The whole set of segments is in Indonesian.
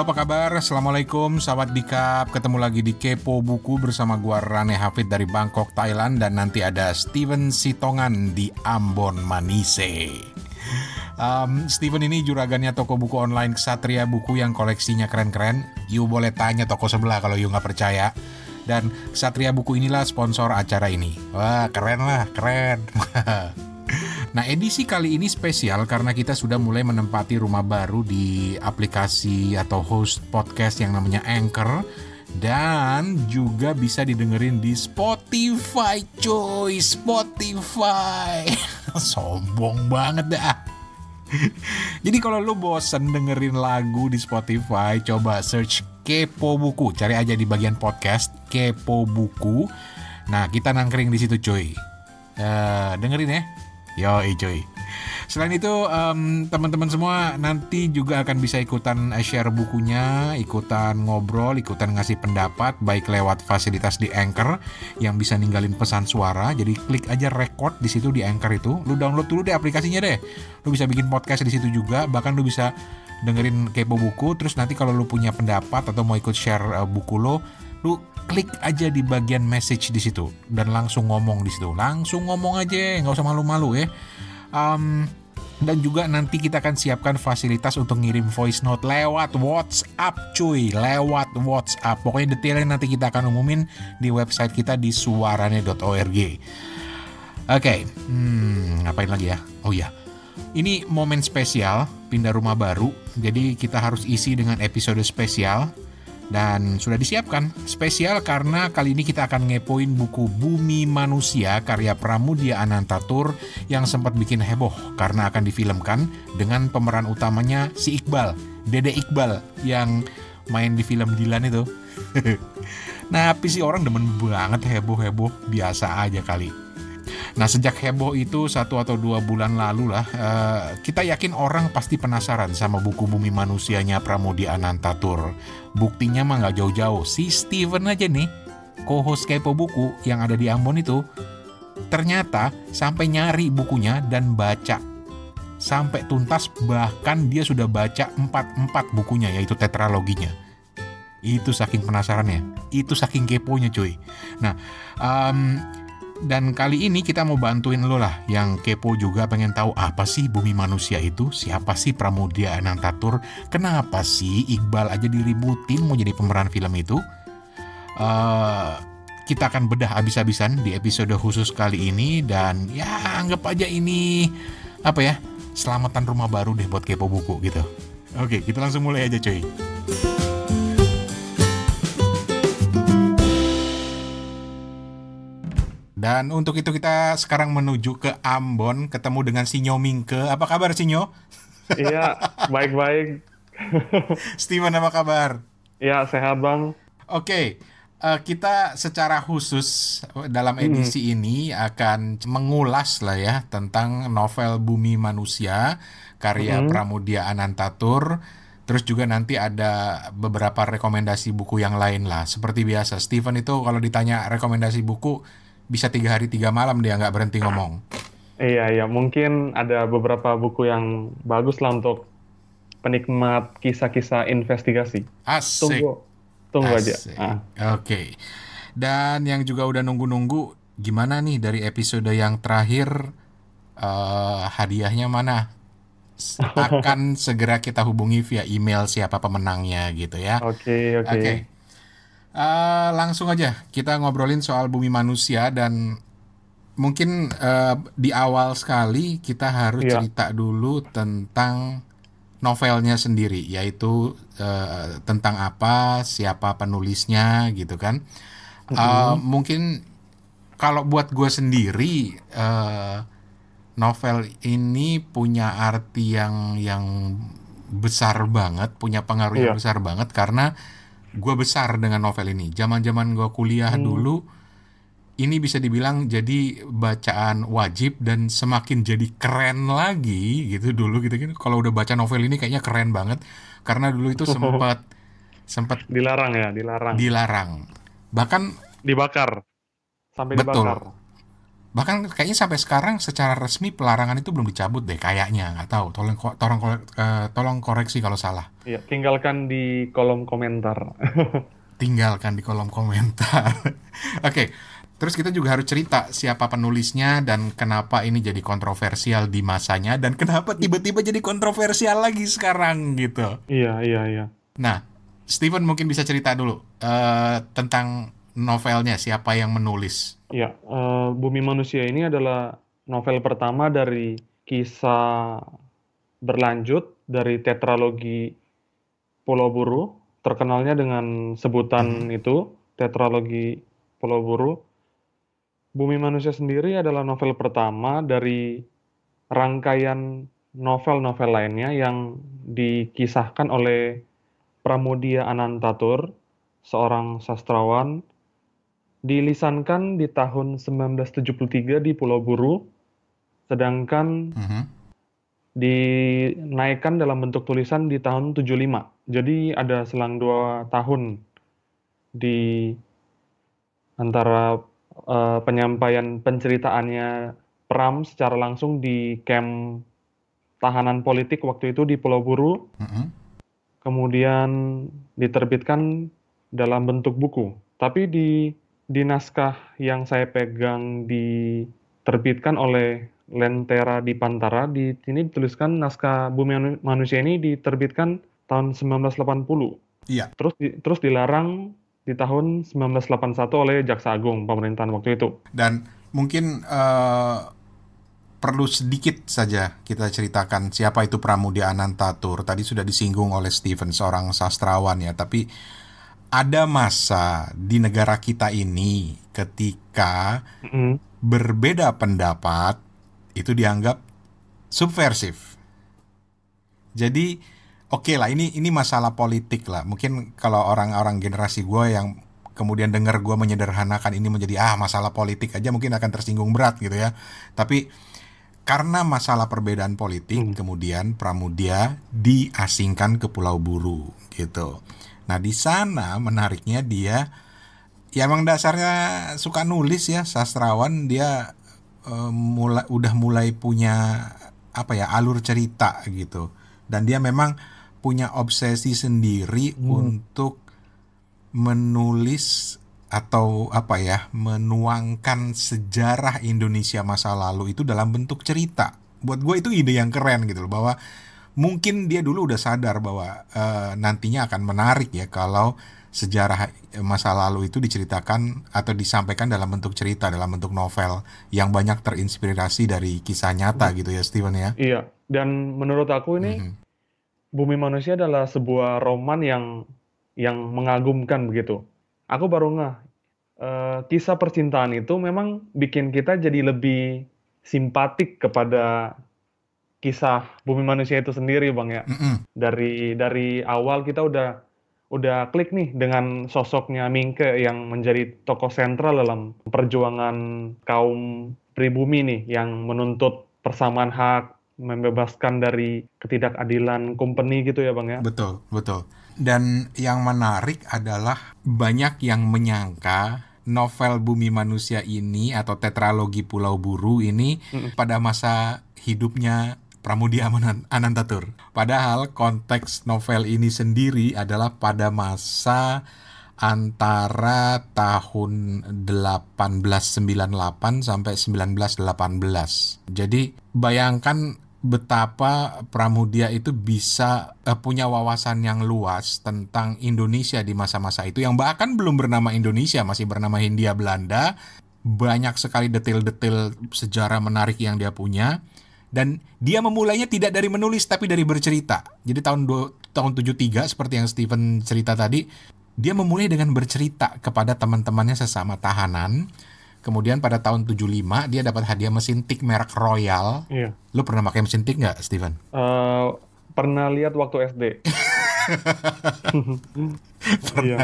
Halo apa kabar? Assalamualaikum, sahabat dikap Ketemu lagi di Kepo Buku bersama gua Rane Hafid dari Bangkok, Thailand. Dan nanti ada Steven Sitongan di Ambon, Manise. Um, Steven ini juragannya toko buku online Ksatria Buku yang koleksinya keren-keren. You boleh tanya toko sebelah kalau you nggak percaya. Dan Ksatria Buku inilah sponsor acara ini. Wah keren lah, keren Nah, edisi kali ini spesial karena kita sudah mulai menempati rumah baru di aplikasi atau host podcast yang namanya Anchor dan juga bisa didengerin di Spotify, coy. Spotify. Sombong banget dah. Jadi kalau lu bosen dengerin lagu di Spotify, coba search Kepo Buku. Cari aja di bagian podcast Kepo Buku. Nah, kita nangkring di situ, coy. Uh, dengerin ya. Yo, cuy. Selain itu, um, teman-teman semua nanti juga akan bisa ikutan share bukunya, ikutan ngobrol, ikutan ngasih pendapat, baik lewat fasilitas di Anchor yang bisa ninggalin pesan suara. Jadi klik aja record di situ di Anchor itu. Lu download dulu deh aplikasinya deh. Lu bisa bikin podcast di situ juga. Bahkan lu bisa dengerin kepo buku. Terus nanti kalau lu punya pendapat atau mau ikut share uh, buku lo, lu klik aja di bagian message di situ dan langsung ngomong di situ. Langsung ngomong aja nggak usah malu-malu ya. Um, dan juga nanti kita akan siapkan fasilitas untuk ngirim voice note lewat WhatsApp cuy. Lewat WhatsApp. Pokoknya detailnya nanti kita akan umumin di website kita di suarane.org oke okay. hmm, ngapain lagi ya? Oh ya ini momen spesial pindah rumah baru. Jadi kita harus isi dengan episode spesial dan sudah disiapkan spesial karena kali ini kita akan ngepoin buku Bumi Manusia karya Pramudia Anantatur yang sempat bikin heboh karena akan difilmkan dengan pemeran utamanya si Iqbal, Dede Iqbal yang main di film Dilan itu. nah, sih orang demen banget heboh-heboh biasa aja kali. Nah sejak heboh itu satu atau dua bulan lalu lah, uh, kita yakin orang pasti penasaran sama buku Bumi Manusianya Pramudia Anantatur. Buktinya mah nggak jauh-jauh, si Steven aja nih, co-host Kepo Buku yang ada di Ambon itu, ternyata sampai nyari bukunya dan baca. Sampai tuntas bahkan dia sudah baca empat-empat bukunya yaitu tetraloginya. Itu saking penasarannya, itu saking keponya cuy. Nah, um, dan kali ini kita mau bantuin lo lah yang kepo juga pengen tahu apa sih bumi manusia itu, siapa sih Pramudia Anantatur, kenapa sih Iqbal aja diributin mau jadi pemeran film itu. Uh, kita akan bedah habis-habisan di episode khusus kali ini dan ya anggap aja ini apa ya selamatan rumah baru deh buat kepo buku gitu. Oke, kita langsung mulai aja coy. Dan untuk itu kita sekarang menuju ke Ambon, ketemu dengan Sinyo Mingke. Apa kabar Sinyo? Iya, baik-baik. Steven apa kabar? Iya, sehat bang. Oke, okay. uh, eh, kita secara khusus dalam hmm. edisi hmm. ini akan mengulas lah ya tentang novel Bumi Manusia karya hmm. Pramudia Anantatur. Terus juga nanti ada beberapa rekomendasi buku yang lain lah. Seperti biasa, Steven itu kalau ditanya rekomendasi buku, bisa tiga hari tiga malam dia nggak berhenti ngomong. Iya iya mungkin ada beberapa buku yang bagus lah untuk penikmat kisah-kisah investigasi. Asik. Tunggu tunggu Asik. aja. Ah. Oke. Okay. Dan yang juga udah nunggu-nunggu gimana nih dari episode yang terakhir uh, hadiahnya mana? Akan segera kita hubungi via email siapa pemenangnya gitu ya. Oke okay, oke. Okay. Okay. Uh, langsung aja kita ngobrolin soal bumi manusia dan mungkin uh, di awal sekali kita harus yeah. cerita dulu tentang novelnya sendiri yaitu uh, tentang apa siapa penulisnya gitu kan uh, mm-hmm. mungkin kalau buat gue sendiri uh, novel ini punya arti yang yang besar banget punya pengaruh yeah. yang iya. besar banget karena gue besar dengan novel ini. Zaman-zaman gue kuliah hmm. dulu, ini bisa dibilang jadi bacaan wajib dan semakin jadi keren lagi gitu dulu gitu kan. Kalau udah baca novel ini kayaknya keren banget karena dulu itu sempat sempat dilarang ya, dilarang. Dilarang. Bahkan dibakar. Sampai betul. dibakar. Bahkan kayaknya sampai sekarang secara resmi pelarangan itu belum dicabut deh kayaknya, nggak tahu. Tolong tolong uh, tolong koreksi kalau salah. Iya, tinggalkan di kolom komentar. tinggalkan di kolom komentar. Oke. okay. Terus kita juga harus cerita siapa penulisnya dan kenapa ini jadi kontroversial di masanya dan kenapa tiba-tiba jadi kontroversial lagi sekarang gitu. Iya, iya, iya. Nah, Steven mungkin bisa cerita dulu uh, tentang novelnya, siapa yang menulis. Ya, uh, Bumi Manusia ini adalah novel pertama dari kisah berlanjut dari tetralogi Pulau Buru, terkenalnya dengan sebutan hmm. itu, tetralogi Pulau Buru Bumi Manusia sendiri adalah novel pertama dari rangkaian novel-novel lainnya yang dikisahkan oleh Pramudia Anantatur, seorang sastrawan, dilisankan di tahun 1973 di Pulau Buru, sedangkan uh mhm. -huh. dinaikkan dalam bentuk tulisan di tahun 75. Jadi ada selang dua tahun di antara uh, penyampaian penceritaannya Pram secara langsung di camp tahanan politik waktu itu di Pulau Buru. Mm -hmm. Kemudian diterbitkan dalam bentuk buku. Tapi di di naskah yang saya pegang diterbitkan oleh Lentera di Pantara di sini dituliskan naskah Bumi Manusia ini diterbitkan tahun 1980. Iya. Terus di, terus dilarang di tahun 1981 oleh Jaksa Agung pemerintahan waktu itu. Dan mungkin uh, perlu sedikit saja kita ceritakan siapa itu Pramudia Anantatur. Tadi sudah disinggung oleh Steven seorang sastrawan ya, tapi ada masa di negara kita ini ketika mm -hmm. berbeda pendapat itu dianggap subversif. Jadi oke okay lah ini ini masalah politik lah mungkin kalau orang-orang generasi gue yang kemudian dengar gue menyederhanakan ini menjadi ah masalah politik aja mungkin akan tersinggung berat gitu ya tapi karena masalah perbedaan politik hmm. kemudian Pramudia diasingkan ke Pulau Buru gitu nah di sana menariknya dia ya emang dasarnya suka nulis ya sastrawan dia uh, mulai udah mulai punya apa ya alur cerita gitu dan dia memang punya obsesi sendiri hmm. untuk menulis atau apa ya menuangkan sejarah Indonesia masa lalu itu dalam bentuk cerita. Buat gue itu ide yang keren gitu loh bahwa mungkin dia dulu udah sadar bahwa uh, nantinya akan menarik ya kalau sejarah masa lalu itu diceritakan atau disampaikan dalam bentuk cerita dalam bentuk novel yang banyak terinspirasi dari kisah nyata hmm. gitu ya Steven ya. Iya dan menurut aku ini mm -hmm Bumi Manusia adalah sebuah roman yang yang mengagumkan begitu. Aku baru ngeh, uh, kisah percintaan itu memang bikin kita jadi lebih simpatik kepada kisah Bumi Manusia itu sendiri, Bang ya. Mm -hmm. Dari dari awal kita udah udah klik nih dengan sosoknya Mingke yang menjadi tokoh sentral dalam perjuangan kaum pribumi nih yang menuntut persamaan hak, membebaskan dari ketidakadilan company gitu ya Bang ya. Betul, betul. Dan yang menarik adalah banyak yang menyangka novel Bumi Manusia ini atau tetralogi Pulau Buru ini mm pada masa hidupnya Pramudia Anantatur. Padahal konteks novel ini sendiri adalah pada masa antara tahun 1898 sampai 1918. Jadi bayangkan betapa Pramudia itu bisa uh, punya wawasan yang luas tentang Indonesia di masa-masa itu yang bahkan belum bernama Indonesia masih bernama Hindia Belanda banyak sekali detail-detail sejarah menarik yang dia punya dan dia memulainya tidak dari menulis tapi dari bercerita jadi tahun do, tahun 73 seperti yang Steven cerita tadi dia memulai dengan bercerita kepada teman-temannya sesama tahanan Kemudian pada tahun 75 dia dapat hadiah mesin tik merek Royal. Iya. Lu pernah pakai mesin tik nggak, Steven? Uh, pernah lihat waktu SD. pernah. Iya.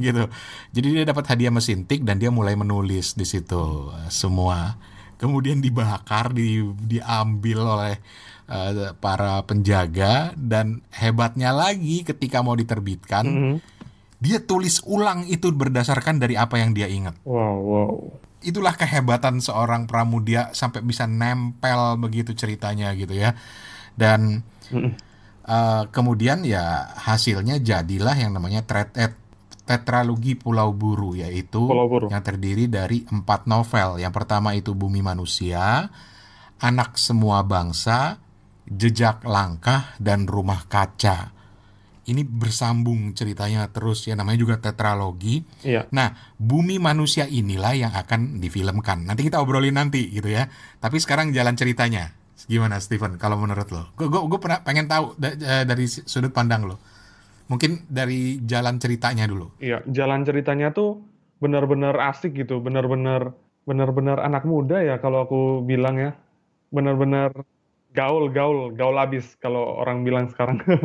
gitu. Jadi dia dapat hadiah mesin tik dan dia mulai menulis di situ semua. Kemudian dibakar, di, diambil oleh uh, para penjaga dan hebatnya lagi ketika mau diterbitkan, mm -hmm dia tulis ulang itu berdasarkan dari apa yang dia ingat. Wow, wow. itulah kehebatan seorang Pramudia sampai bisa nempel begitu ceritanya gitu ya. Dan uh, kemudian ya hasilnya jadilah yang namanya tet tetralogi Pulau Buru yaitu Pulau Buru. yang terdiri dari empat novel. Yang pertama itu Bumi Manusia, Anak Semua Bangsa, Jejak Langkah dan Rumah Kaca ini bersambung ceritanya terus ya namanya juga tetralogi. Iya. Nah, bumi manusia inilah yang akan difilmkan. Nanti kita obrolin nanti gitu ya. Tapi sekarang jalan ceritanya. Gimana Steven kalau menurut lo? Gue gue pernah pengen tahu da dari sudut pandang lo. Mungkin dari jalan ceritanya dulu. Iya, jalan ceritanya tuh benar-benar asik gitu, benar-benar benar-benar anak muda ya kalau aku bilang ya. Benar-benar gaul gaul gaul abis kalau orang bilang sekarang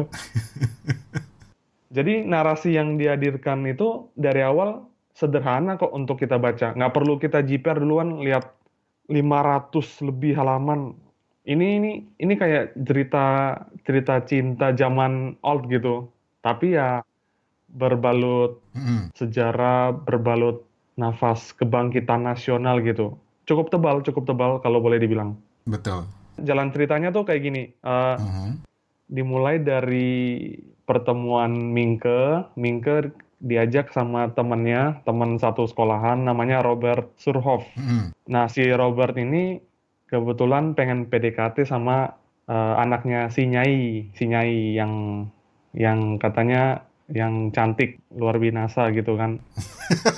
jadi narasi yang dihadirkan itu dari awal sederhana kok untuk kita baca nggak perlu kita jiper duluan lihat 500 lebih halaman ini ini ini kayak cerita cerita cinta zaman old gitu tapi ya berbalut mm. sejarah berbalut nafas kebangkitan nasional gitu cukup tebal cukup tebal kalau boleh dibilang betul jalan ceritanya tuh kayak gini. Uh. Dimulai dari pertemuan Mingke, Mingke diajak sama temennya, teman satu sekolahan namanya Robert Surhoff. Uh-huh. Nah si Robert ini kebetulan pengen PDKT sama uh, anaknya si Nyai, si Nyai yang yang katanya yang cantik luar binasa gitu kan.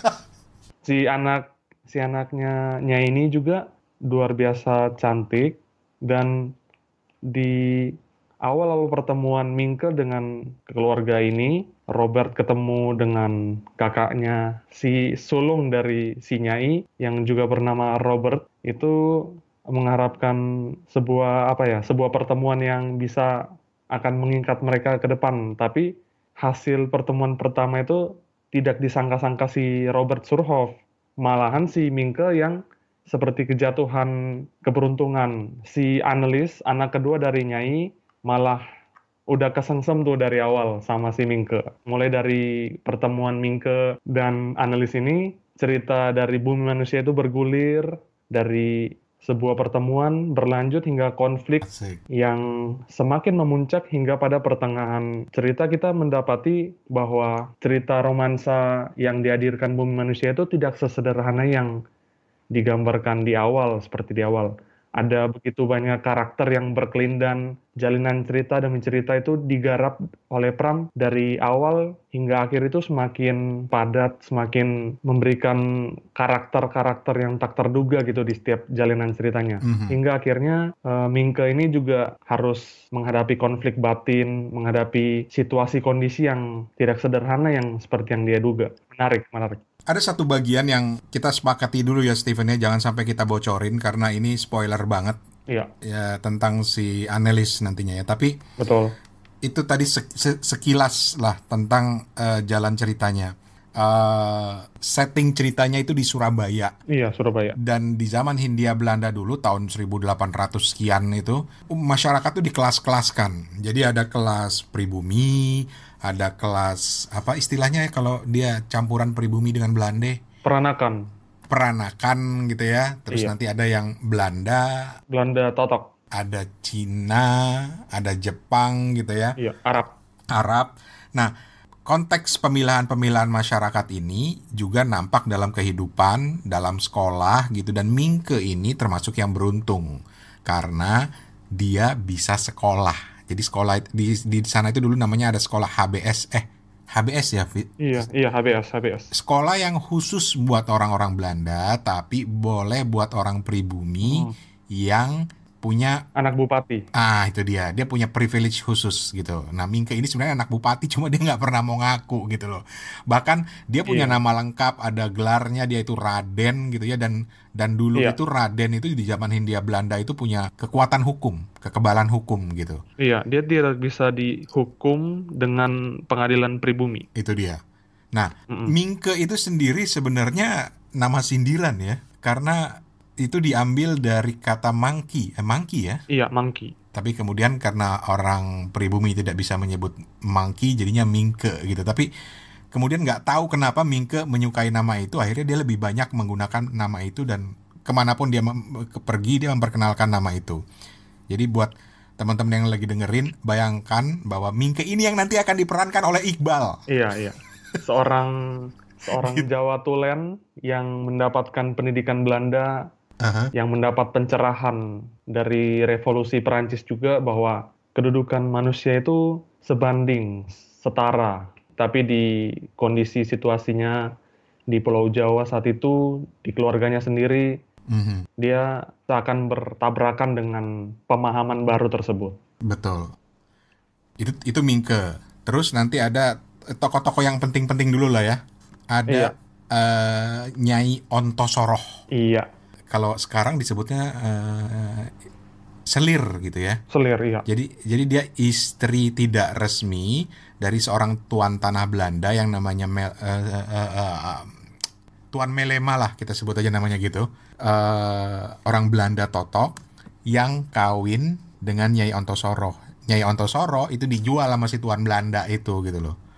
si anak si anaknya Nyai ini juga luar biasa cantik dan di awal-awal pertemuan Mingke dengan keluarga ini, Robert ketemu dengan kakaknya si sulung dari si Nyai yang juga bernama Robert itu mengharapkan sebuah apa ya sebuah pertemuan yang bisa akan mengikat mereka ke depan tapi hasil pertemuan pertama itu tidak disangka-sangka si Robert Surhoff malahan si Mingke yang seperti kejatuhan keberuntungan. Si analis, anak kedua dari Nyai, malah udah kesengsem tuh dari awal sama si Mingke. Mulai dari pertemuan Mingke dan analis ini, cerita dari bumi manusia itu bergulir dari sebuah pertemuan berlanjut hingga konflik Asik. yang semakin memuncak hingga pada pertengahan cerita kita mendapati bahwa cerita romansa yang dihadirkan bumi manusia itu tidak sesederhana yang digambarkan di awal seperti di awal. Ada begitu banyak karakter yang berkelindan, jalinan cerita demi cerita itu digarap oleh Pram dari awal hingga akhir itu semakin padat, semakin memberikan karakter-karakter yang tak terduga gitu di setiap jalinan ceritanya. Mm -hmm. Hingga akhirnya uh, Mingke ini juga harus menghadapi konflik batin, menghadapi situasi kondisi yang tidak sederhana yang seperti yang dia duga. Menarik, menarik ada satu bagian yang kita sepakati dulu ya Steven ya, jangan sampai kita bocorin karena ini spoiler banget. Iya. Ya tentang si analis nantinya ya. Tapi betul. Itu tadi sekilas lah tentang uh, jalan ceritanya. Uh, setting ceritanya itu di Surabaya. Iya, Surabaya. Dan di zaman Hindia Belanda dulu tahun 1800 sekian itu masyarakat tuh dikelas-kelaskan. Jadi ada kelas pribumi, ada kelas apa istilahnya ya kalau dia campuran pribumi dengan Belanda peranakan peranakan gitu ya. Terus iya. nanti ada yang Belanda Belanda totok. ada Cina ada Jepang gitu ya. Iya Arab. Arab. Nah konteks pemilahan-pemilahan masyarakat ini juga nampak dalam kehidupan dalam sekolah gitu. Dan Mingke ini termasuk yang beruntung karena dia bisa sekolah. Jadi sekolah di di sana itu dulu namanya ada sekolah HBS eh HBS ya Fit? Iya, iya HBS, HBS. Sekolah yang khusus buat orang-orang Belanda tapi boleh buat orang pribumi hmm. yang punya anak bupati. Ah itu dia, dia punya privilege khusus gitu. Nah Mingke ini sebenarnya anak bupati, cuma dia nggak pernah mau ngaku gitu loh. Bahkan dia punya yeah. nama lengkap, ada gelarnya dia itu Raden gitu ya dan dan dulu yeah. itu Raden itu di zaman Hindia Belanda itu punya kekuatan hukum, kekebalan hukum gitu. Iya, dia tidak bisa dihukum dengan pengadilan pribumi. Itu dia. Nah, mm -mm. Mingke itu sendiri sebenarnya nama sindiran ya, karena itu diambil dari kata monkey, eh, monkey ya? Iya, monkey. Tapi kemudian karena orang pribumi tidak bisa menyebut monkey, jadinya mingke gitu. Tapi kemudian nggak tahu kenapa Mingke menyukai nama itu, akhirnya dia lebih banyak menggunakan nama itu dan ke mana pun dia pergi dia memperkenalkan nama itu. Jadi buat teman-teman yang lagi dengerin, bayangkan bahwa Mingke ini yang nanti akan diperankan oleh Iqbal. Iya iya, seorang seorang Jawa Tulen yang mendapatkan pendidikan Belanda, uh-huh. yang mendapat pencerahan dari revolusi Perancis juga bahwa kedudukan manusia itu sebanding, setara. Tapi di kondisi situasinya di Pulau Jawa saat itu, di keluarganya sendiri, mm-hmm. dia akan bertabrakan dengan pemahaman baru tersebut. Betul. Itu itu Mingke. Terus nanti ada tokoh-tokoh yang penting-penting dulu lah ya ada iya. uh, Nyai Ontosoroh. Iya. Kalau sekarang disebutnya uh, selir gitu ya. Selir, iya. Jadi jadi dia istri tidak resmi dari seorang tuan tanah Belanda yang namanya Mel, uh, uh, uh, uh, Tuan Melema lah kita sebut aja namanya gitu. Uh, orang Belanda totok yang kawin dengan Nyai Ontosoro. Nyai Ontosoro itu dijual sama si tuan Belanda itu gitu loh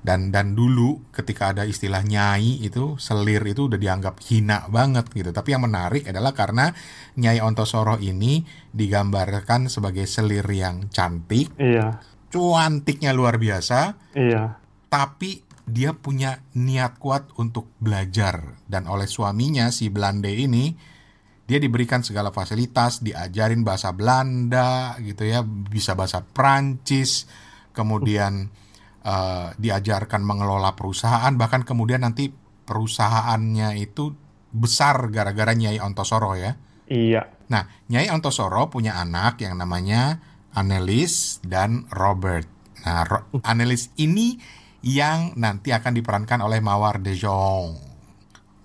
dan dan dulu ketika ada istilah nyai itu selir itu udah dianggap hina banget gitu. Tapi yang menarik adalah karena nyai Ontosoro ini digambarkan sebagai selir yang cantik. Iya. Cuantiknya luar biasa. Iya. Tapi dia punya niat kuat untuk belajar. Dan oleh suaminya si Belanda ini dia diberikan segala fasilitas diajarin bahasa Belanda gitu ya bisa bahasa Prancis kemudian uh, diajarkan mengelola perusahaan bahkan kemudian nanti perusahaannya itu besar gara-gara Nyai Ontosoro ya. Iya. Nah, Nyai Ontosoro punya anak yang namanya Annelies dan Robert. Nah, Ro Annelies ini yang nanti akan diperankan oleh Mawar de Jong.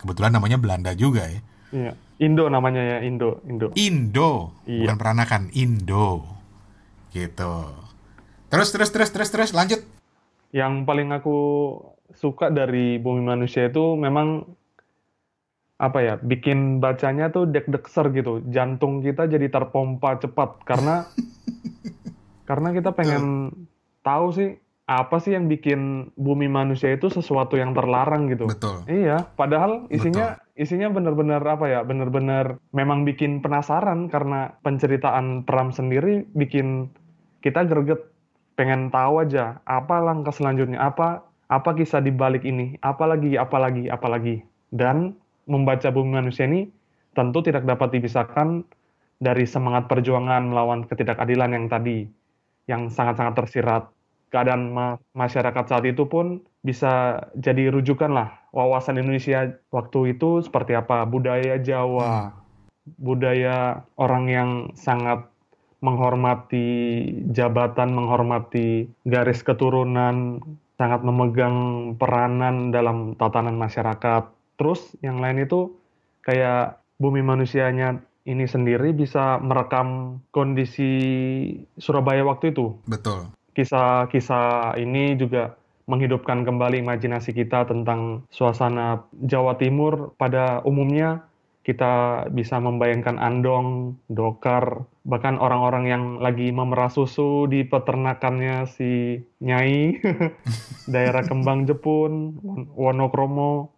Kebetulan namanya Belanda juga ya. Iya. Indo namanya ya, Indo, Indo. Indo, iya. bukan peranakan, Indo. Gitu. Terus terus terus terus terus lanjut yang paling aku suka dari Bumi Manusia itu memang apa ya bikin bacanya tuh deg-degser gitu jantung kita jadi terpompa cepat karena karena kita pengen tahu sih apa sih yang bikin bumi manusia itu sesuatu yang terlarang gitu. Betul. Iya, padahal isinya Betul. isinya benar-benar apa ya? Benar-benar memang bikin penasaran karena penceritaan Pram sendiri bikin kita greget pengen tahu aja apa langkah selanjutnya, apa apa kisah di balik ini, apalagi, apalagi, apalagi. Dan membaca bumi manusia ini tentu tidak dapat dipisahkan dari semangat perjuangan melawan ketidakadilan yang tadi, yang sangat-sangat tersirat. Keadaan ma masyarakat saat itu pun bisa jadi rujukan lah wawasan Indonesia waktu itu seperti apa, budaya Jawa, hmm. budaya orang yang sangat menghormati jabatan, menghormati garis keturunan, sangat memegang peranan dalam tatanan masyarakat. Terus yang lain itu kayak bumi manusianya ini sendiri bisa merekam kondisi Surabaya waktu itu. Betul. Kisah-kisah ini juga menghidupkan kembali imajinasi kita tentang suasana Jawa Timur pada umumnya kita bisa membayangkan andong, dokar, bahkan orang-orang yang lagi memerah susu di peternakannya si Nyai, daerah Kembang Jepun, Wonokromo,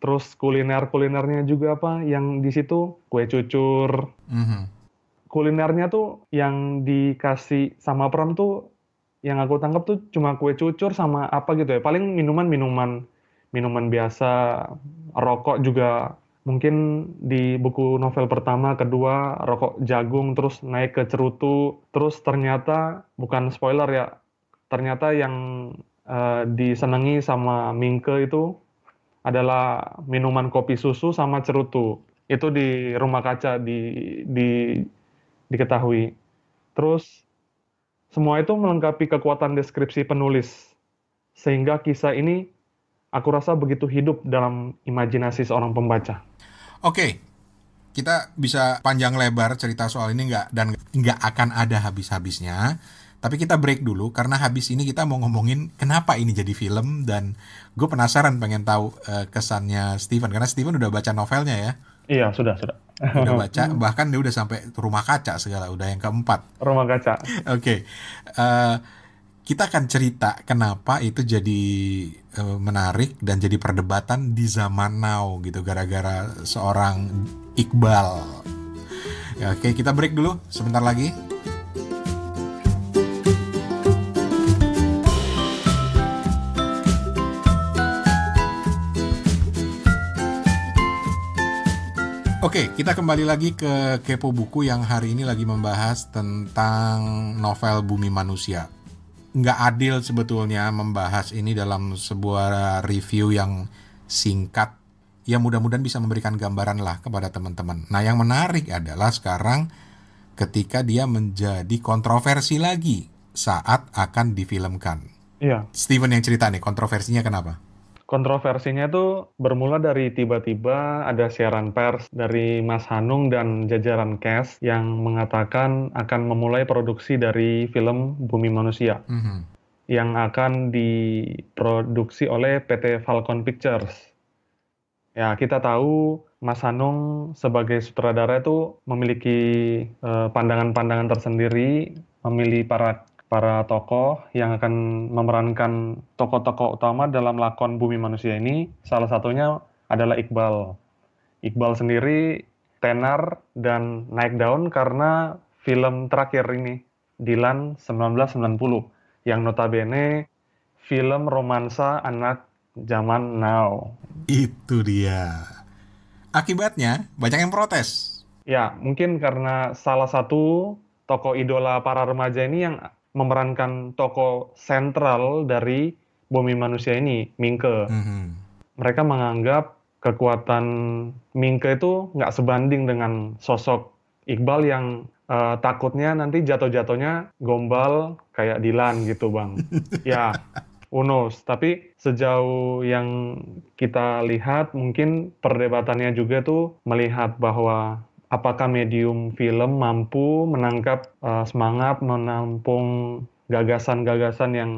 terus kuliner-kulinernya juga apa yang di situ kue cucur. Mm-hmm. Kulinernya tuh yang dikasih sama Pram tuh yang aku tangkap tuh cuma kue cucur sama apa gitu ya. Paling minuman-minuman minuman biasa, rokok juga mungkin di buku novel pertama, kedua, rokok jagung, terus naik ke cerutu, terus ternyata, bukan spoiler ya, ternyata yang uh, disenangi sama Mingke itu adalah minuman kopi susu sama cerutu. Itu di rumah kaca di, di diketahui. Terus semua itu melengkapi kekuatan deskripsi penulis. Sehingga kisah ini aku rasa begitu hidup dalam imajinasi seorang pembaca. Oke, kita bisa panjang lebar cerita soal ini nggak dan nggak akan ada habis-habisnya. Tapi kita break dulu karena habis ini kita mau ngomongin kenapa ini jadi film dan gue penasaran pengen tahu uh, kesannya Steven karena Steven udah baca novelnya ya. Iya sudah sudah. Udah baca bahkan dia udah sampai rumah kaca segala udah yang keempat. Rumah kaca. Oke. Okay. Uh, eh, kita akan cerita kenapa itu jadi uh, menarik dan jadi perdebatan di zaman now gitu gara-gara seorang Iqbal. Ya, oke, kita break dulu sebentar lagi. Oke, kita kembali lagi ke Kepo Buku yang hari ini lagi membahas tentang novel Bumi Manusia. Nggak adil sebetulnya membahas ini dalam sebuah review yang singkat. Ya mudah-mudahan bisa memberikan gambaran lah kepada teman-teman. Nah yang menarik adalah sekarang ketika dia menjadi kontroversi lagi saat akan difilmkan. Iya. Steven yang cerita nih, kontroversinya kenapa? Kontroversinya itu bermula dari tiba-tiba ada siaran pers dari Mas Hanung dan jajaran cast yang mengatakan akan memulai produksi dari film Bumi Manusia mm -hmm. yang akan diproduksi oleh PT Falcon Pictures. Ya, kita tahu Mas Hanung sebagai sutradara itu memiliki eh, pandangan-pandangan uh, tersendiri, memilih para para tokoh yang akan memerankan tokoh-tokoh utama dalam lakon Bumi Manusia ini salah satunya adalah Iqbal. Iqbal sendiri tenar dan naik daun karena film terakhir ini Dilan 1990 yang notabene film romansa anak zaman now. Itu dia. Akibatnya banyak yang protes. Ya, mungkin karena salah satu tokoh idola para remaja ini yang memerankan tokoh sentral dari Bumi Manusia ini, Mingke. Mm -hmm. Mereka menganggap kekuatan Mingke itu nggak sebanding dengan sosok Iqbal yang uh, takutnya nanti jatuh-jatuhnya gombal kayak Dilan gitu, Bang. ya, unos. Tapi sejauh yang kita lihat, mungkin perdebatannya juga tuh melihat bahwa apakah medium film mampu menangkap uh, semangat, menampung gagasan-gagasan yang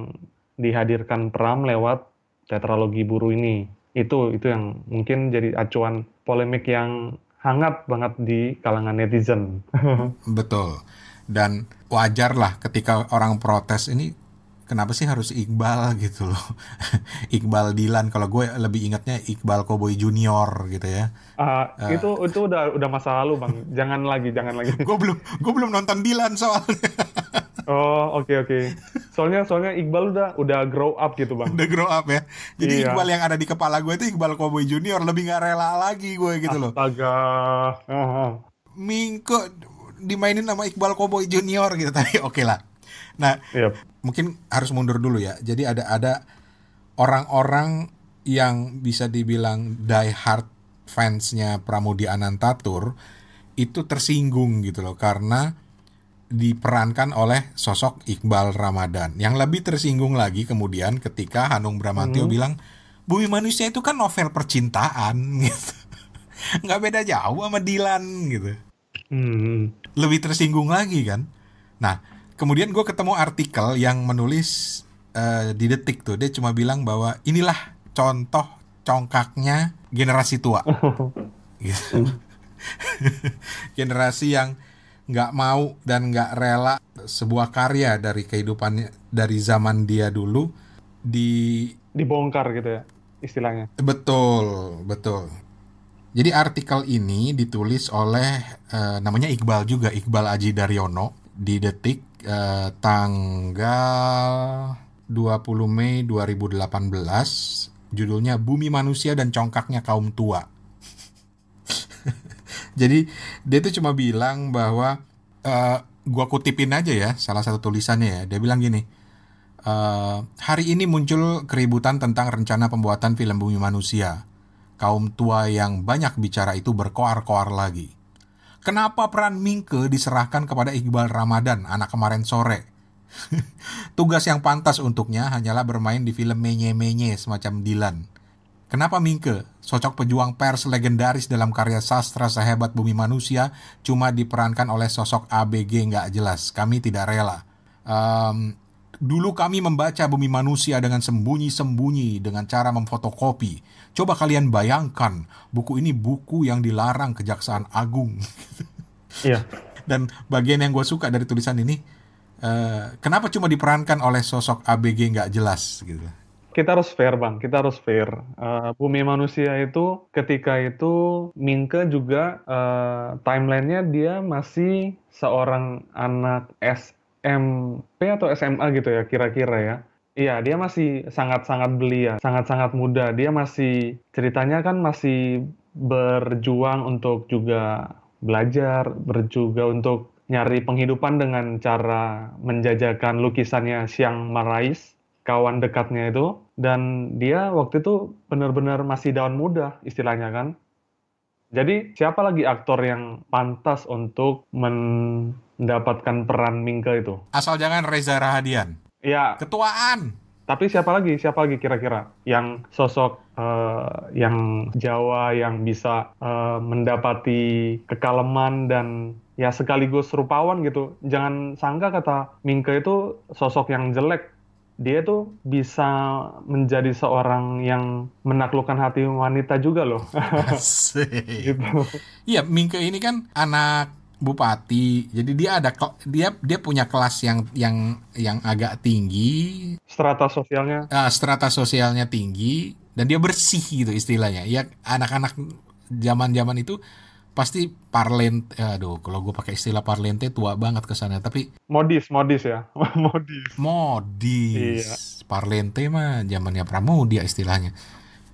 dihadirkan Pram lewat tetralogi buru ini. Itu itu yang mungkin jadi acuan polemik yang hangat banget di kalangan netizen. Betul. Dan wajar lah ketika orang protes ini kenapa sih harus Iqbal gitu loh? Iqbal Dilan kalau gue lebih ingatnya Iqbal Cowboy Junior gitu ya. Uh, uh, itu itu udah udah masa lalu bang. Jangan lagi jangan lagi. Gue belum gue belum nonton Dilan soalnya. Oh oke okay, oke. Okay. soalnya soalnya Iqbal udah udah grow up gitu bang. Udah grow up ya. Jadi iya. Iqbal yang ada di kepala gue itu Iqbal Cowboy Junior lebih nggak rela lagi gue gitu loh. Astaga. Uh -huh. Mingko dimainin sama Iqbal Cowboy Junior gitu. Tadi oke okay lah. Nah, yep. Mungkin harus mundur dulu ya. Jadi ada ada orang-orang yang bisa dibilang die hard fansnya Pramudi Anantatur itu tersinggung gitu loh karena diperankan oleh sosok Iqbal Ramadan. Yang lebih tersinggung lagi kemudian ketika Hanung Bramantio hmm. bilang Bumi Manusia itu kan novel percintaan gitu. Nggak beda jauh sama Dilan gitu. Hmm. Lebih tersinggung lagi kan. Nah, kemudian gue ketemu artikel yang menulis uh, di detik tuh. Dia cuma bilang bahwa inilah contoh congkaknya generasi tua. Gitu. generasi yang nggak mau dan nggak rela sebuah karya dari kehidupannya dari zaman dia dulu di dibongkar gitu ya istilahnya. Betul betul. Jadi artikel ini ditulis oleh uh, namanya Iqbal juga Iqbal Aji Daryono di detik eh, tanggal 20 Mei 2018 judulnya Bumi Manusia dan Congkaknya Kaum Tua. Jadi dia tuh cuma bilang bahwa uh, gua kutipin aja ya salah satu tulisannya ya. Dia bilang gini, uh, hari ini muncul keributan tentang rencana pembuatan film Bumi Manusia. Kaum tua yang banyak bicara itu berkoar-koar lagi. Kenapa peran Mingke diserahkan kepada Iqbal Ramadan, anak kemarin sore? Tugas yang pantas untuknya hanyalah bermain di film menye-menye semacam Dilan. Kenapa Mingke, sosok pejuang pers legendaris dalam karya sastra sehebat bumi manusia, cuma diperankan oleh sosok ABG nggak jelas? Kami tidak rela. Um, Dulu kami membaca bumi manusia dengan sembunyi-sembunyi dengan cara memfotokopi. Coba kalian bayangkan, buku ini buku yang dilarang Kejaksaan Agung. Iya. Dan bagian yang gue suka dari tulisan ini, Uh, kenapa cuma diperankan oleh sosok ABG nggak jelas gitu? Kita harus fair bang, kita harus fair. Uh, Bumi Manusia itu ketika itu Minke juga uh, timelinenya dia masih seorang anak SMP atau SMA gitu ya kira-kira ya. Iya, dia masih sangat-sangat belia, sangat-sangat muda. Dia masih ceritanya kan masih berjuang untuk juga belajar, berjuga untuk nyari penghidupan dengan cara menjajakan lukisannya Siang Marais, kawan dekatnya itu. Dan dia waktu itu benar-benar masih daun muda istilahnya kan. Jadi siapa lagi aktor yang pantas untuk mendapatkan peran Mingke itu? Asal jangan Reza Rahadian. Ya. Ketuaan. Tapi siapa lagi? Siapa lagi kira-kira yang sosok uh, yang Jawa yang bisa uh, mendapati kekaleman dan ya sekaligus rupawan gitu. Jangan sangka kata Mingke itu sosok yang jelek. Dia tuh bisa menjadi seorang yang menaklukkan hati wanita juga loh. gitu. Iya, Mingke ini kan anak bupati. Jadi dia ada dia dia punya kelas yang yang yang agak tinggi. Strata sosialnya. Uh, strata sosialnya tinggi dan dia bersih gitu istilahnya. Ya anak-anak zaman-zaman itu pasti parlente aduh kalau gue pakai istilah parlente tua banget ke sana tapi modis modis ya modis modis iya. parlente mah zamannya pramudia istilahnya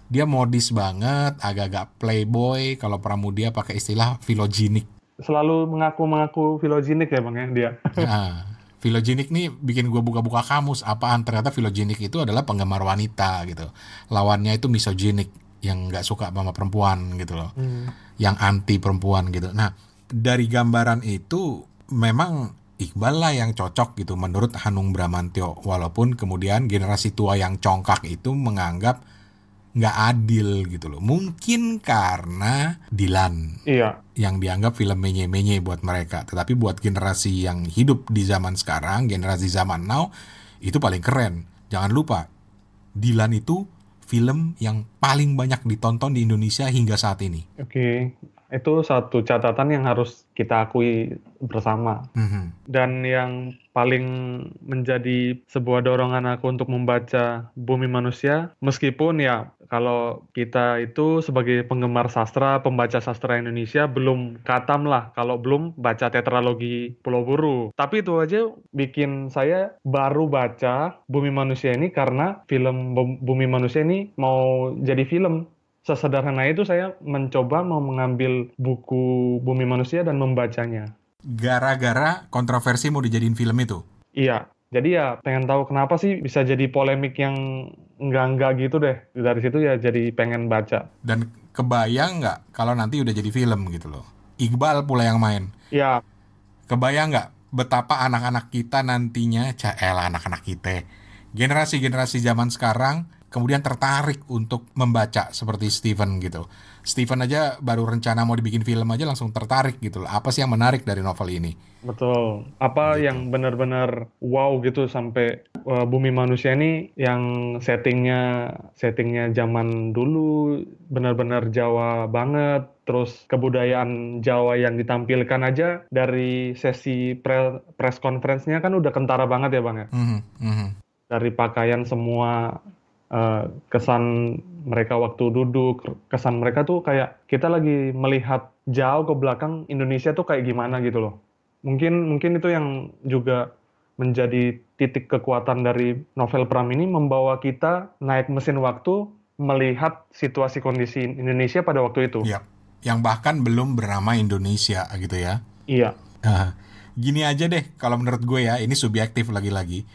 dia modis banget agak-agak playboy kalau pramudia pakai istilah filogenik selalu mengaku-mengaku filogenik ya bang ya dia. Nah, filogenik nih bikin gue buka-buka kamus apaan ternyata filogenik itu adalah penggemar wanita gitu. Lawannya itu misoginik yang nggak suka sama perempuan gitu loh, hmm. yang anti perempuan gitu. Nah dari gambaran itu memang Iqbal lah yang cocok gitu menurut Hanung Bramantio walaupun kemudian generasi tua yang congkak itu menganggap nggak adil gitu loh. Mungkin karena Dilan. Iya. Yang dianggap film menye-menye buat mereka. Tetapi buat generasi yang hidup di zaman sekarang, generasi zaman now, itu paling keren. Jangan lupa, Dilan itu film yang paling banyak ditonton di Indonesia hingga saat ini. Oke, itu satu catatan yang harus kita akui bersama. Mm -hmm. Dan yang paling menjadi sebuah dorongan aku untuk membaca Bumi Manusia, meskipun ya kalau kita itu sebagai penggemar sastra, pembaca sastra Indonesia belum katam lah kalau belum baca tetralogi Pulau Buru. Tapi itu aja bikin saya baru baca Bumi Manusia ini karena film Bumi Manusia ini mau jadi film sesederhana itu saya mencoba mau mengambil buku Bumi Manusia dan membacanya gara-gara kontroversi mau dijadiin film itu. Iya, jadi ya pengen tahu kenapa sih bisa jadi polemik yang enggak-enggak gitu deh. Dari situ ya jadi pengen baca. Dan kebayang nggak kalau nanti udah jadi film gitu loh. Iqbal pula yang main. Iya. Kebayang nggak betapa anak-anak kita nantinya, cael anak-anak kita, generasi-generasi zaman sekarang kemudian tertarik untuk membaca seperti Stephen gitu. Stephen aja baru rencana mau dibikin film aja langsung tertarik gitu loh. Apa sih yang menarik dari novel ini? Betul. Apa gitu. yang benar-benar wow gitu sampai uh, Bumi Manusia ini yang settingnya settingnya zaman dulu benar-benar Jawa banget. Terus kebudayaan Jawa yang ditampilkan aja dari sesi pre press conference-nya kan udah kentara banget ya bang ya. Mm -hmm. Dari pakaian semua uh, kesan mereka waktu duduk, kesan mereka tuh kayak kita lagi melihat jauh ke belakang Indonesia tuh kayak gimana gitu loh. Mungkin mungkin itu yang juga menjadi titik kekuatan dari novel Pram ini membawa kita naik mesin waktu melihat situasi kondisi Indonesia pada waktu itu. Iya. Yang bahkan belum bernama Indonesia gitu ya. Iya. Nah, gini aja deh kalau menurut gue ya, ini subjektif lagi-lagi.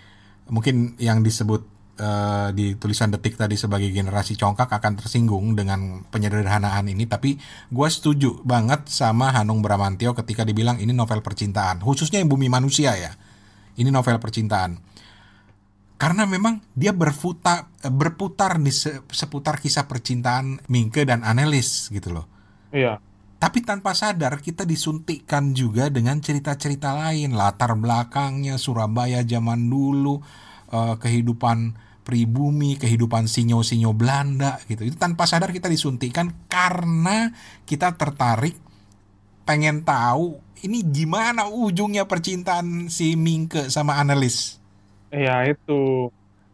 Mungkin yang disebut uh, di tulisan detik tadi sebagai generasi congkak akan tersinggung dengan penyederhanaan ini tapi gue setuju banget sama Hanung Bramantio ketika dibilang ini novel percintaan khususnya yang bumi manusia ya. Ini novel percintaan. Karena memang dia berputar berputar di seputar kisah percintaan Mingke dan Anelis gitu loh. Iya. Tapi tanpa sadar kita disuntikkan juga dengan cerita-cerita lain latar belakangnya Surabaya zaman dulu uh, kehidupan pribumi, kehidupan sinyo-sinyo Belanda gitu. Itu tanpa sadar kita disuntikan karena kita tertarik pengen tahu ini gimana ujungnya percintaan si Mingke sama analis. Ya itu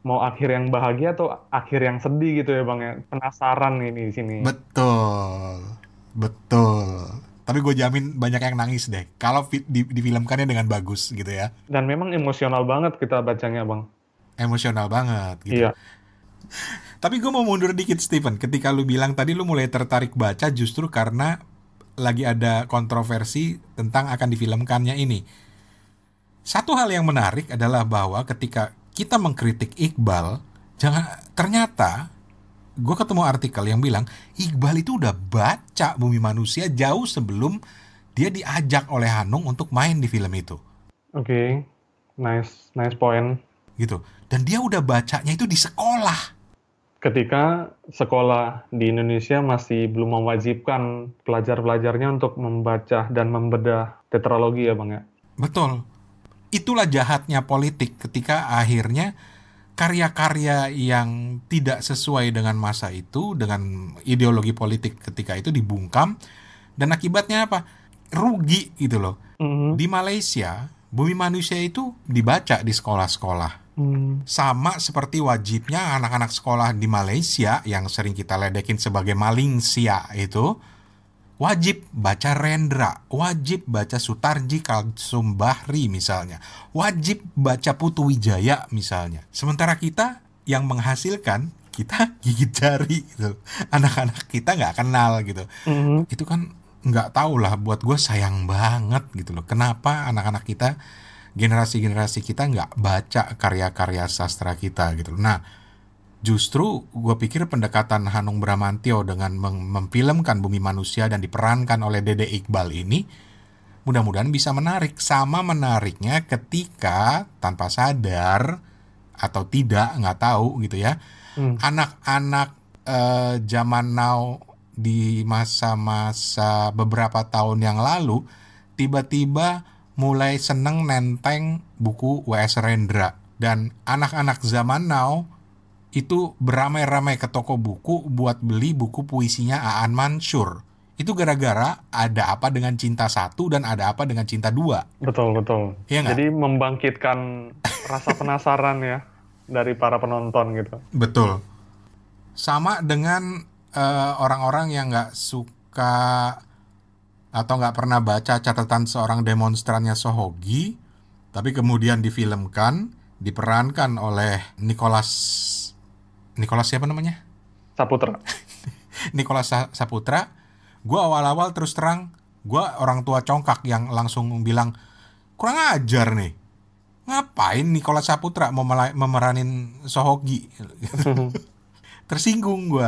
mau akhir yang bahagia atau akhir yang sedih gitu ya bang ya penasaran ini di sini. Betul, betul. Tapi gue jamin banyak yang nangis deh kalau di, difilmkannya dengan bagus gitu ya. Dan memang emosional banget kita bacanya bang. Emosional banget. Gitu. Iya. Tapi gue mau mundur dikit Steven. Ketika lu bilang tadi lu mulai tertarik baca justru karena lagi ada kontroversi tentang akan difilmkannya ini. Satu hal yang menarik adalah bahwa ketika kita mengkritik Iqbal, jangan ternyata gue ketemu artikel yang bilang Iqbal itu udah baca Bumi Manusia jauh sebelum dia diajak oleh Hanung untuk main di film itu. Oke, okay. nice, nice point. Gitu. Dan dia udah bacanya itu di sekolah ketika sekolah di Indonesia masih belum mewajibkan pelajar-pelajarnya untuk membaca dan membedah tetralogi ya Bang ya. Betul. Itulah jahatnya politik ketika akhirnya karya-karya yang tidak sesuai dengan masa itu, dengan ideologi politik ketika itu dibungkam, dan akibatnya apa? Rugi gitu loh. Mm -hmm. Di Malaysia, Bumi Manusia itu dibaca di sekolah-sekolah Hmm. Sama seperti wajibnya anak-anak sekolah di Malaysia yang sering kita ledekin sebagai maling sia itu wajib baca Rendra, wajib baca Sutarji Kalsum Bahri misalnya, wajib baca Putu Wijaya misalnya. Sementara kita yang menghasilkan kita gigit jari gitu. Anak-anak kita nggak kenal gitu. Mm-hmm. Itu kan nggak tahu lah buat gue sayang banget gitu loh. Kenapa anak-anak kita generasi-generasi kita nggak baca karya-karya sastra kita gitu. Nah, justru gue pikir pendekatan Hanung Bramantio dengan mem memfilmkan Bumi Manusia dan diperankan oleh Dede Iqbal ini mudah-mudahan bisa menarik. Sama menariknya ketika tanpa sadar atau tidak nggak tahu gitu ya, hmm. anak-anak hmm. uh, zaman now di masa-masa beberapa tahun yang lalu tiba-tiba mulai seneng nenteng buku W.S. Rendra. Dan anak-anak zaman now itu beramai-ramai ke toko buku buat beli buku puisinya Aan Mansur. Itu gara-gara ada apa dengan cinta satu dan ada apa dengan cinta dua. Betul, betul. Ya Jadi membangkitkan rasa penasaran ya dari para penonton gitu. Betul. Sama dengan uh, orang-orang yang nggak suka atau nggak pernah baca catatan seorang demonstrannya Sohogi, tapi kemudian difilmkan, diperankan oleh Nicholas Nicholas siapa namanya? Saputra. Nicholas Saputra. Gue awal-awal terus terang, gue orang tua congkak yang langsung bilang kurang ajar nih. Ngapain Nicholas Saputra memeranin Sohogi? Tersinggung gue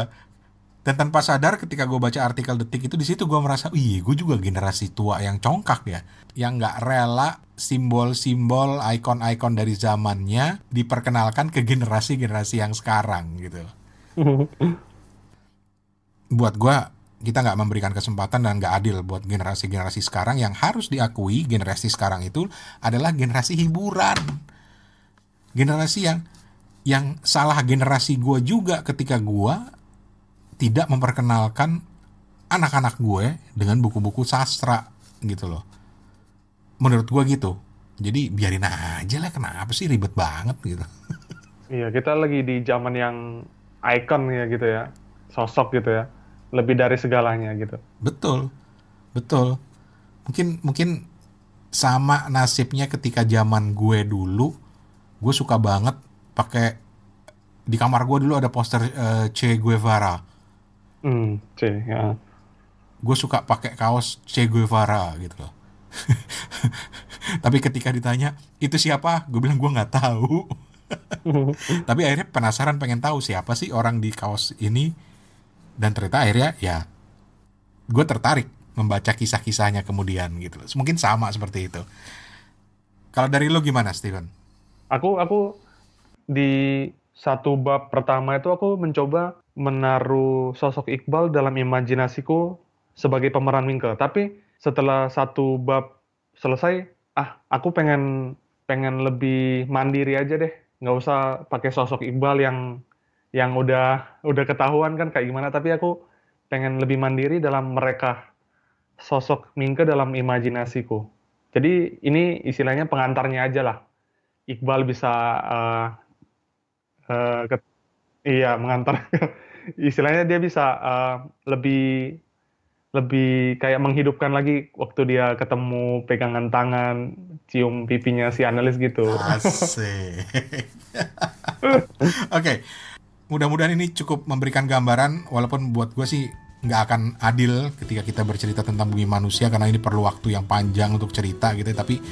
dan tanpa sadar ketika gue baca artikel detik itu di situ gue merasa, iya gue juga generasi tua yang congkak ya, yang nggak rela simbol-simbol, ikon-ikon dari zamannya diperkenalkan ke generasi-generasi yang sekarang gitu. buat gue kita nggak memberikan kesempatan dan nggak adil buat generasi-generasi sekarang. Yang harus diakui generasi sekarang itu adalah generasi hiburan, generasi yang yang salah generasi gue juga ketika gue tidak memperkenalkan anak-anak gue dengan buku-buku sastra gitu loh. Menurut gue gitu. Jadi biarin aja lah kenapa sih ribet banget gitu. Iya kita lagi di zaman yang icon ya gitu ya. Sosok gitu ya. Lebih dari segalanya gitu. Betul. Betul. Mungkin mungkin sama nasibnya ketika zaman gue dulu. Gue suka banget pakai di kamar gue dulu ada poster uh, Che Guevara Hmm, C, ya. Gue suka pakai kaos Che Guevara gitu loh. Tapi ketika ditanya itu siapa, gue bilang gue nggak tahu. Tapi akhirnya penasaran pengen tahu siapa sih orang di kaos ini. Dan ternyata akhirnya ya gue tertarik membaca kisah-kisahnya kemudian gitu loh. Mungkin sama seperti itu. Kalau dari lo gimana, Steven? Aku aku di satu bab pertama itu aku mencoba menaruh sosok Iqbal dalam imajinasiku sebagai pemeran Mingke. Tapi setelah satu bab selesai, ah aku pengen pengen lebih mandiri aja deh. Nggak usah pakai sosok Iqbal yang yang udah udah ketahuan kan kayak gimana. Tapi aku pengen lebih mandiri dalam mereka sosok Mingke dalam imajinasiku. Jadi ini istilahnya pengantarnya aja lah. Iqbal bisa uh, uh, iya mengantar. istilahnya dia bisa uh, lebih lebih kayak menghidupkan lagi waktu dia ketemu pegangan tangan, cium pipinya si analis gitu. Oke, okay. mudah-mudahan ini cukup memberikan gambaran, walaupun buat gue sih nggak akan adil ketika kita bercerita tentang bumi manusia karena ini perlu waktu yang panjang untuk cerita gitu tapi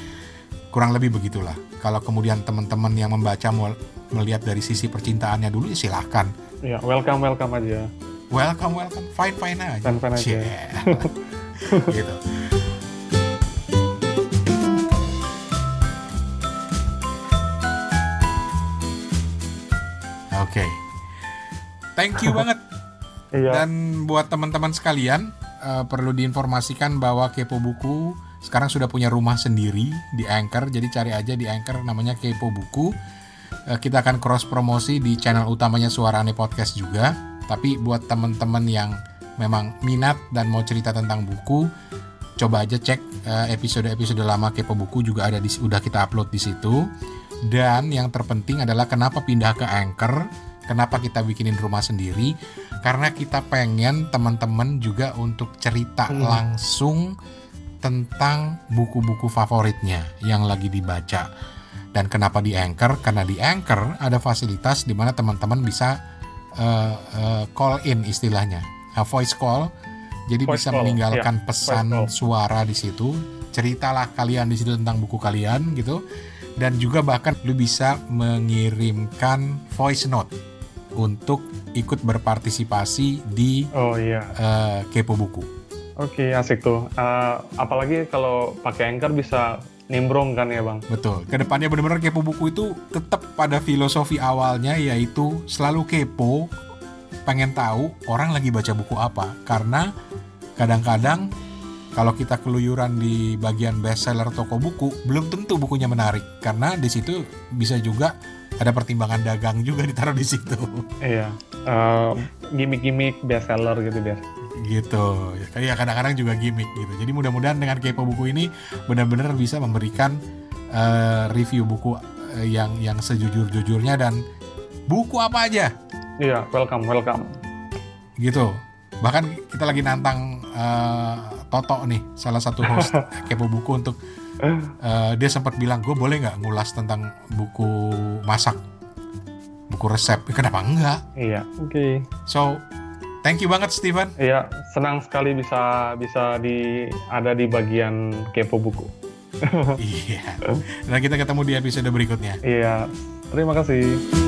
kurang lebih begitulah. Kalau kemudian teman-teman yang membaca melihat dari sisi percintaannya dulu silahkan. Ya welcome welcome aja. Welcome welcome. Fine fine aja. Fine fine aja. Yeah. gitu. Oke. Okay. thank you banget. Iya. Dan buat teman-teman sekalian uh, perlu diinformasikan bahwa Kepo Buku sekarang sudah punya rumah sendiri di Anchor. Jadi cari aja di Anchor namanya Kepo Buku. Uh, kita akan cross promosi di channel utamanya Suara Aneh Podcast juga. Tapi buat teman-teman yang memang minat dan mau cerita tentang buku, coba aja cek uh, episode-episode lama Kepo Buku juga ada di udah kita upload di situ. Dan yang terpenting adalah kenapa pindah ke Anchor, kenapa kita bikinin rumah sendiri karena kita pengen teman-teman juga untuk cerita hmm. langsung tentang buku-buku favoritnya yang lagi dibaca. Dan kenapa di Anchor? Karena di Anchor ada fasilitas di mana teman-teman bisa uh, uh, call in istilahnya, uh, voice call. Jadi voice bisa call. meninggalkan yeah. pesan suara di situ. Ceritalah kalian di situ tentang buku kalian gitu. Dan juga bahkan lu bisa mengirimkan voice note untuk ikut berpartisipasi di oh, iya. uh, Kepo Buku. Oke, okay, asik tuh. Uh, apalagi kalau pakai Anchor bisa nimbrong kan ya bang? Betul. Ke depannya benar-benar Kepo Buku itu tetap pada filosofi awalnya yaitu selalu kepo, pengen tahu orang lagi baca buku apa. Karena kadang-kadang kalau kita keluyuran di bagian bestseller toko buku, belum tentu bukunya menarik karena di situ bisa juga ada pertimbangan dagang juga ditaruh di situ. Iya, uh, gimmick-gimmick bestseller gitu biasa. Gitu, ya kadang-kadang juga gimmick gitu. Jadi mudah-mudahan dengan kepo buku ini benar-benar bisa memberikan uh, review buku uh, yang yang sejujur-jujurnya dan buku apa aja. Iya, welcome, welcome. Gitu. Bahkan kita lagi nantang uh, Toto nih, salah satu host kepo buku untuk uh, dia sempat bilang gue boleh nggak ngulas tentang buku masak buku resep kenapa enggak iya oke okay. so thank you banget Steven. Iya senang sekali bisa bisa di ada di bagian kepo buku. Iya. Dan kita ketemu di episode berikutnya. Iya terima kasih